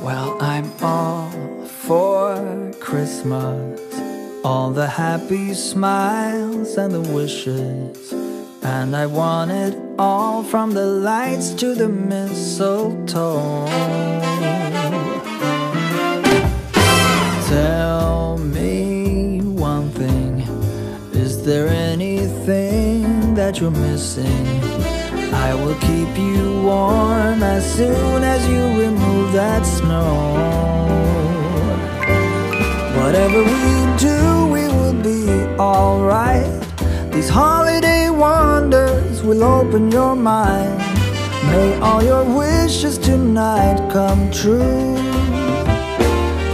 Well, I'm all for Christmas, all the happy smiles and the wishes. And I want it all from the lights to the mistletoe. Tell me one thing is there anything that you're missing? I will keep you warm soon as you remove that snow. Whatever we do, we will be alright. These holiday wonders will open your mind. May all your wishes tonight come true.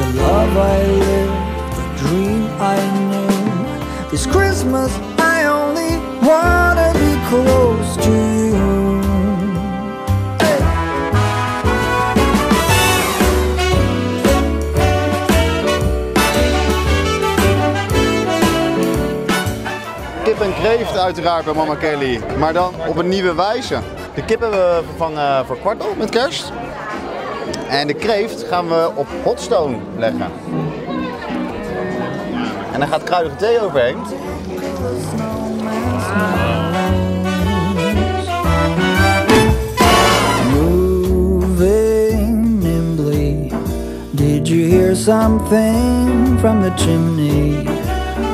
The love I lived, the dream I knew. This Christmas, I only wanna en kreeft uiteraard bij Mama Kelly, maar dan op een nieuwe wijze. De kip hebben we vervangen voor kwartel met kerst. En de kreeft gaan we op hotstone leggen. En dan gaat kruidige thee overheen. Moving nimbly. Did you hear something from the chimney?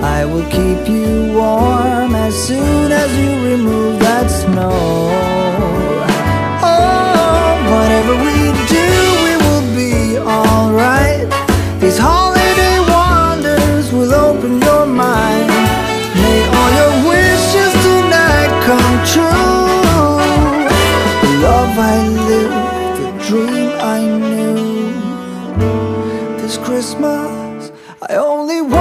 I will keep you warm as soon as you remove that snow. Oh, whatever we do, we will be alright. These holiday wonders will open your mind. May all your wishes tonight come true. The love I the dream I knew. This Christmas, I only wanna